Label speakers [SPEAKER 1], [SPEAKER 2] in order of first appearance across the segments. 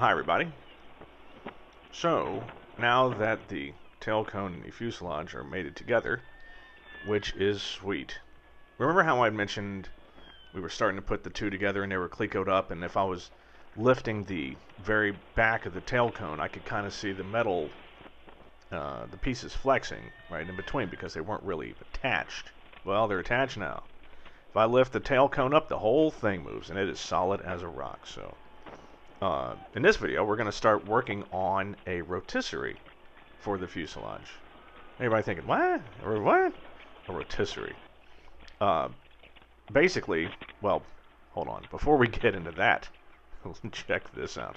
[SPEAKER 1] Hi, everybody. So, now that the tail cone and the fuselage are mated together, which is sweet. Remember how I mentioned we were starting to put the two together and they were clecoed up, and if I was lifting the very back of the tail cone, I could kind of see the metal, uh, the pieces flexing right in between because they weren't really attached. Well, they're attached now. If I lift the tail cone up, the whole thing moves, and it is solid as a rock. So, uh, in this video, we're going to start working on a rotisserie for the fuselage. Anybody thinking, what? Or what? A rotisserie. Uh, basically, well, hold on. Before we get into that, check this out.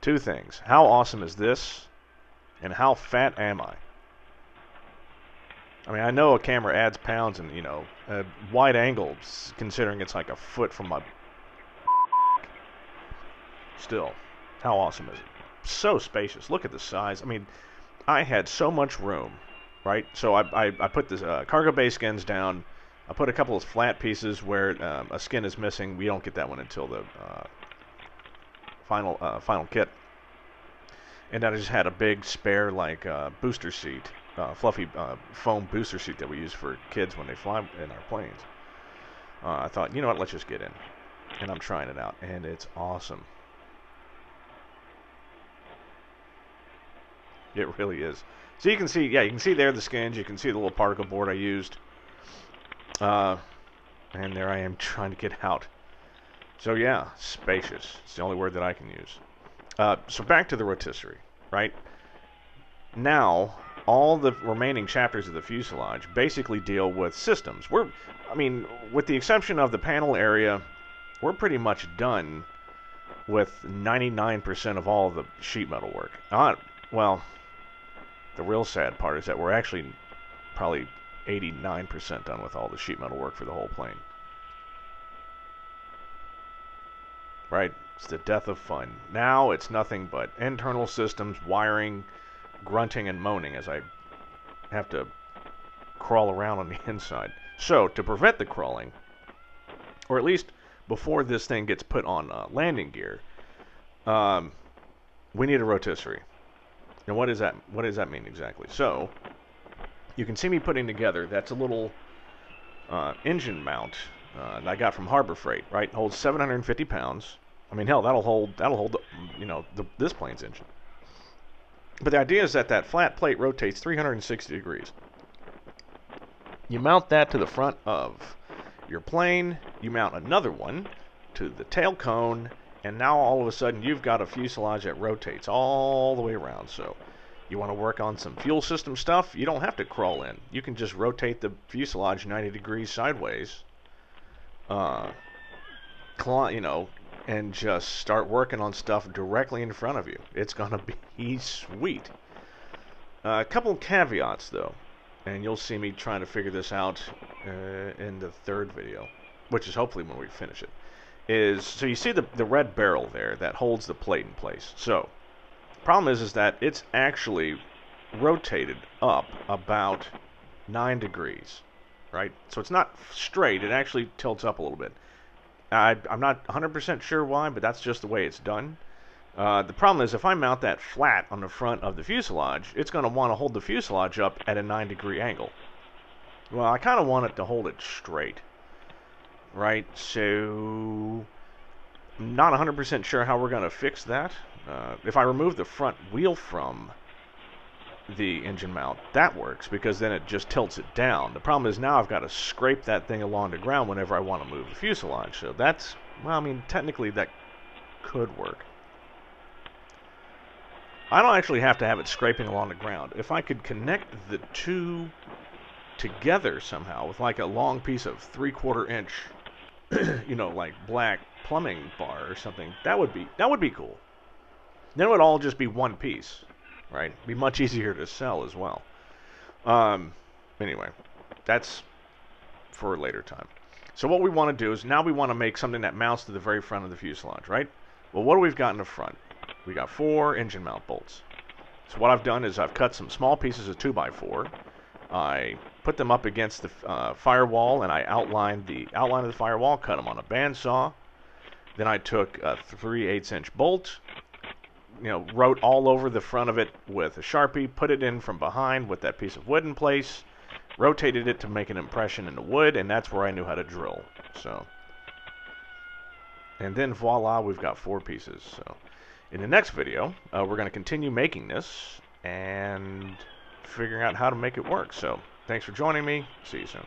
[SPEAKER 1] Two things. How awesome is this? And how fat am I? I mean, I know a camera adds pounds and, you know, a wide angle, considering it's like a foot from my... Still, how awesome is it? So spacious. Look at the size. I mean, I had so much room, right? So I, I, I put the uh, cargo bay skins down. I put a couple of flat pieces where um, a skin is missing. We don't get that one until the uh, final uh, final kit. And then I just had a big spare like uh, booster seat uh, fluffy uh, foam booster seat that we use for kids when they fly in our planes. I thought, you know what, let's just get in. And I'm trying it out, and it's awesome. It really is. So you can see, yeah, you can see there the skins. You can see the little particle board I used. Uh, and there I am trying to get out. So yeah, spacious. It's the only word that I can use. Uh, so back to the rotisserie, right? Now, all the remaining chapters of the fuselage basically deal with systems. We're, I mean, with the exception of the panel area, we're pretty much done with 99% of all the sheet metal work. Uh, well, the real sad part is that we're actually probably 89% done with all the sheet metal work for the whole plane. Right? It's the death of fun. Now it's nothing but internal systems, wiring, grunting and moaning as I have to crawl around on the inside. So, to prevent the crawling, or at least before this thing gets put on uh, landing gear, um, we need a rotisserie. And what does that what does that mean exactly? So, you can see me putting together. That's a little uh, engine mount uh, I got from Harbor Freight. Right, it holds 750 pounds. I mean, hell, that'll hold that'll hold you know the, this plane's engine. But the idea is that that flat plate rotates 360 degrees. You mount that to the front of your plane, you mount another one to the tail cone, and now all of a sudden you've got a fuselage that rotates all the way around. So you want to work on some fuel system stuff, you don't have to crawl in. You can just rotate the fuselage 90 degrees sideways. Uh, you know, and just start working on stuff directly in front of you. It's going to be sweet. Uh, a couple caveats, though, and you'll see me trying to figure this out uh, in the third video, which is hopefully when we finish it. Is so you see the the red barrel there that holds the plate in place. So, problem is is that it's actually rotated up about nine degrees, right? So it's not straight; it actually tilts up a little bit. I, am not 100% sure why, but that's just the way it's done. Uh, the problem is if I mount that flat on the front of the fuselage, it's going to want to hold the fuselage up at a 9 degree angle. Well, I kind of want it to hold it straight. Right, so... I'm not 100% sure how we're going to fix that. Uh, if I remove the front wheel from the engine mount, that works because then it just tilts it down. The problem is now I've got to scrape that thing along the ground whenever I want to move the fuselage. So that's, well, I mean, technically that could work. I don't actually have to have it scraping along the ground. If I could connect the two together somehow with like a long piece of three-quarter inch, you know, like black plumbing bar or something, that would be that would be cool. Then it would all just be one piece right? Be much easier to sell as well. Um, anyway, that's for a later time. So what we want to do is now we want to make something that mounts to the very front of the fuselage, right? Well, what do we've got in the front? We got four engine mount bolts. So what I've done is I've cut some small pieces of 2x4. I put them up against the uh, firewall and I outlined the outline of the firewall, cut them on a bandsaw. Then I took a 3 8 inch bolt, you know, wrote all over the front of it with a Sharpie, put it in from behind with that piece of wood in place, rotated it to make an impression in the wood, and that's where I knew how to drill. So, and then voila, we've got four pieces. So, in the next video, uh, we're going to continue making this and figuring out how to make it work. So, thanks for joining me. See you soon.